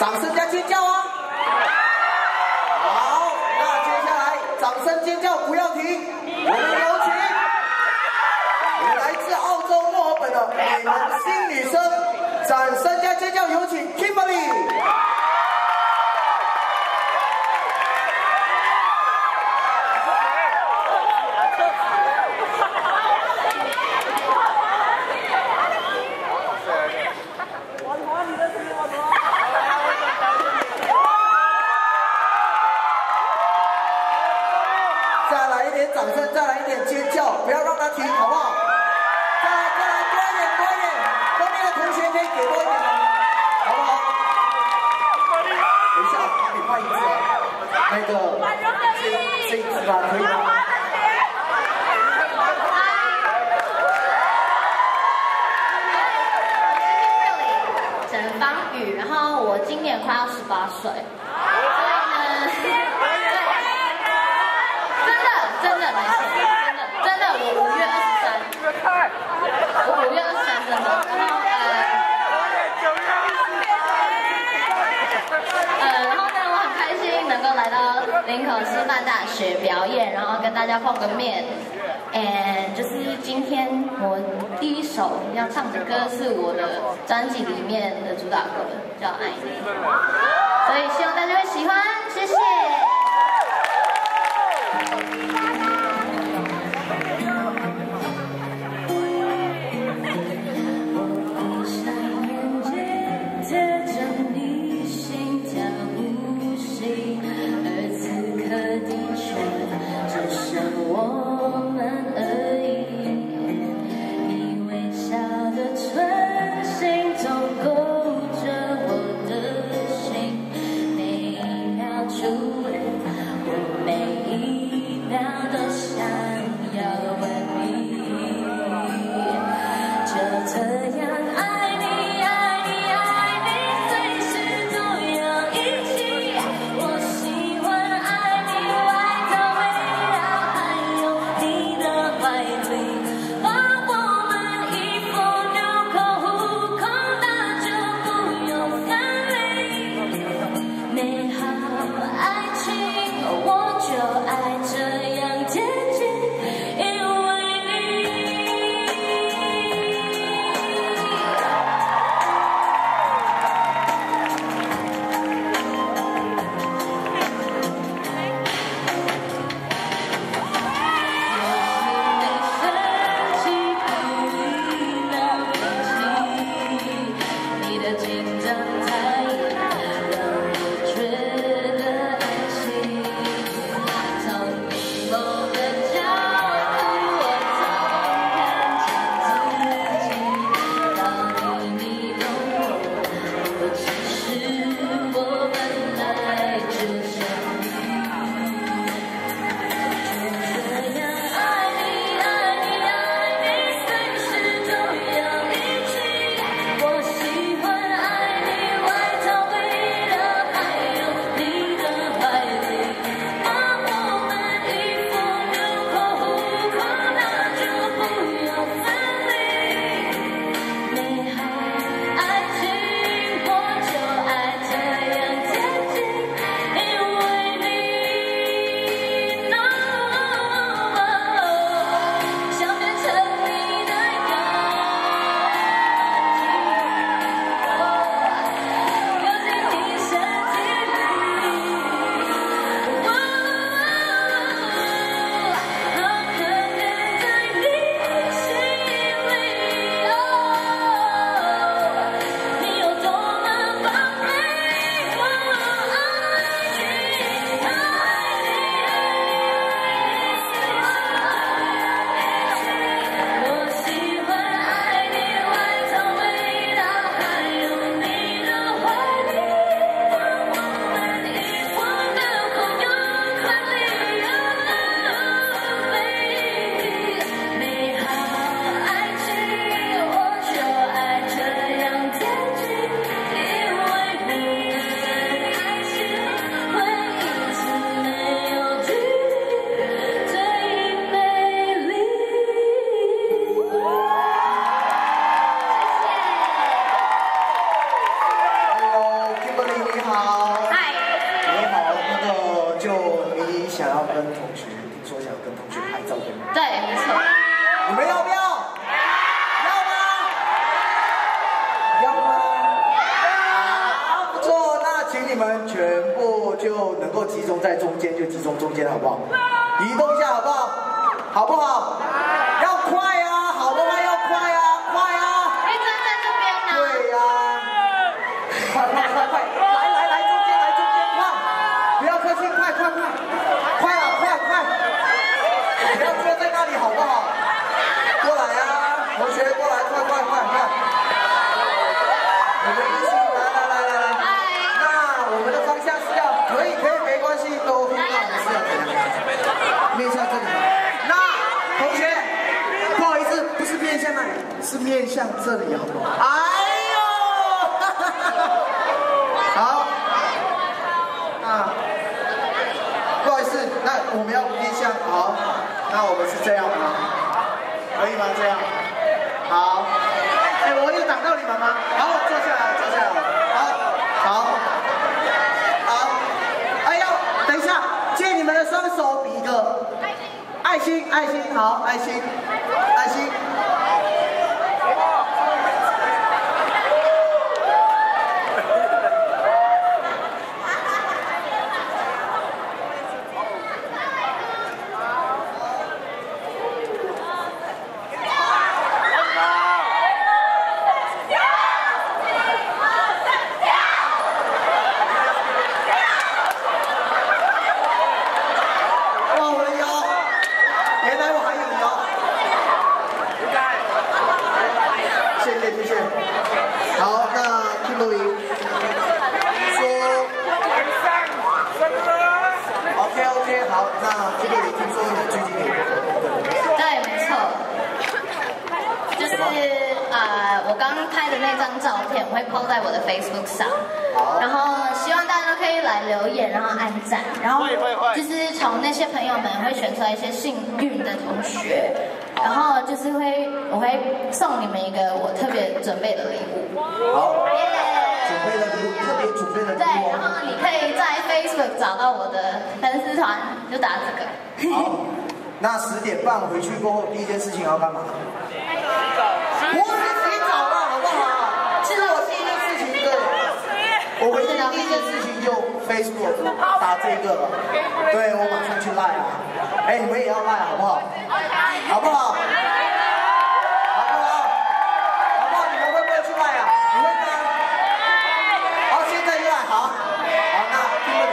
掌声加尖叫啊！好，那接下来掌声尖叫不要停，我们有请我们来自澳洲墨尔本的美人新女生，掌声加尖叫有请 Kimberly。这一次吧，可以吗？陈芳宇，然后我今年快要十八岁所以呢。我五月二十三生的，然后呃，呃，然后呢，我很开心能够来到林口师范大学表演，然后跟大家碰个面。，and，就是今天我第一首要唱的歌是我的专辑里面的主打歌，叫《爱你》，所以希望大家会喜欢，谢谢。ければ是面向这里，好不好？哎呦，好，啊，不好意思，那我们要面向好，那我们是这样吗？可以吗？这样，好。哎，我有挡到你们吗？好，坐下来，坐下来。好，好，好。哎呦，等一下，借你们的双手比一个爱心，爱心，好，爱心，爱心。哇，我的腰，原来我还有腰。谢谢谢谢。好，那 Kimberly 说，OK OK，好，那 Kimberly 听说你最近有对，没错，就是呃，我刚拍的那张照片，我会 PO 在我的 Facebook 上，然后希望大家都可以来留言，然后按赞，然后就是从那些朋友们会选出来一些幸运的同学，然后就是会我会送你们一个我特别准备的礼物，好，耶、准备的礼物，特别准备的礼对，物对。然后你可以在 Facebook 找到我的粉丝团，就打这个。好，那十点半回去过后，第一件事情要干嘛洗澡了，好不好？其实我第一件事情，对，我回去第一件事情就 Facebook 打这个了，对我马上去赖啊，哎，你们也要赖好不好？好不好？好不好？好不好？你们会不会去赖啊？你会吗？好，现在就赖，好，好，那听不听？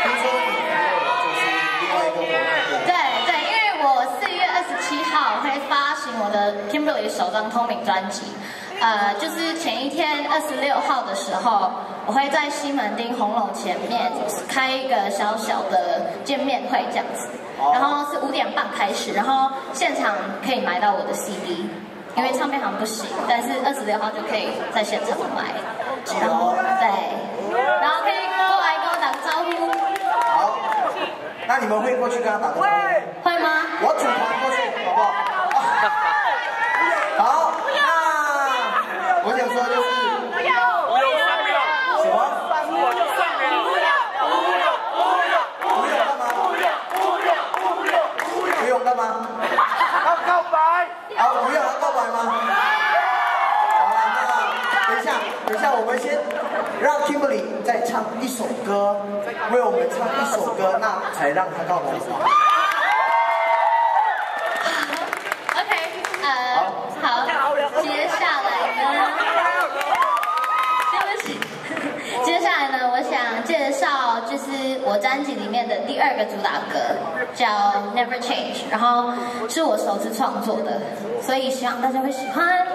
听说你还有就是另外一个活动，对对，因为我四月二十七号会发行我的 Kimberly 首张通名专辑，呃，就是前一天二十六号的时候，我会在西门町红楼前面开一个小小的见面会这样子，然后是五点半开始，然后现场可以买到我的 CD。因为唱片行不行，但是二十六号就可以在现场买，然后对，然后可以过来跟我打个招呼，好，那你们会过去跟他打个招呼？会吗？我组团过去，好不好？好，那我想说就是什么？不用干嘛？不用干嘛？好，不用要告白吗？好了，那等一下，等一下，我们先让 Kimberly 再唱一首歌，为我们一首歌，那才让他告白。OK，呃，好，接下来呢，对不起，接下来呢，我想介绍就是我专辑里面的第二个主打歌，叫 Never Change，然后是我首次创作的，所以希望大家会喜欢。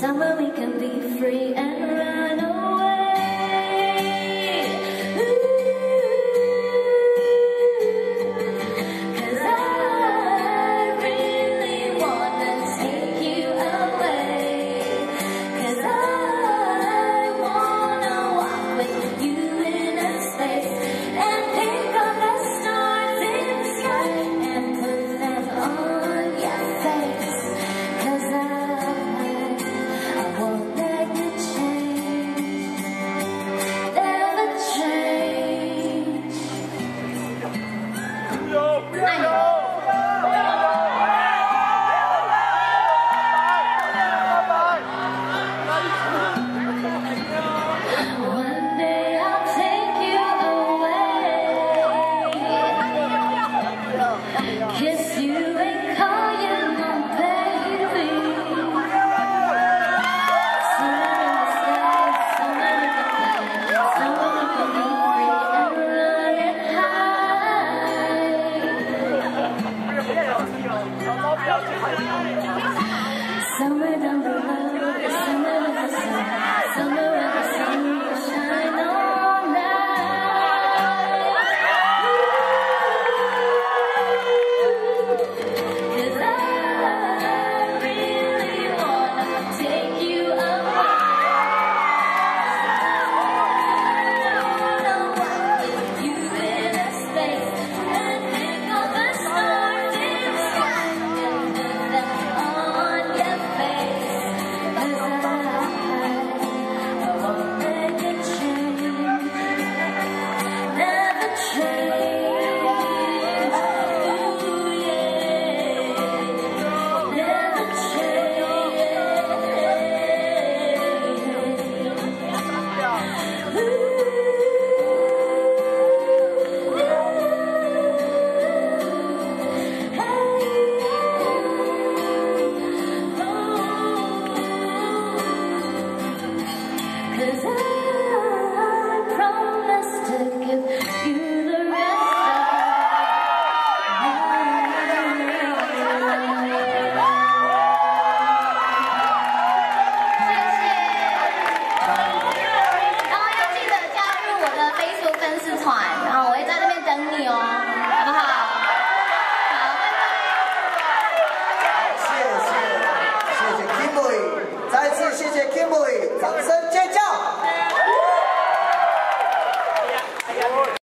Somewhere we can be free and right. Somewhere down the road.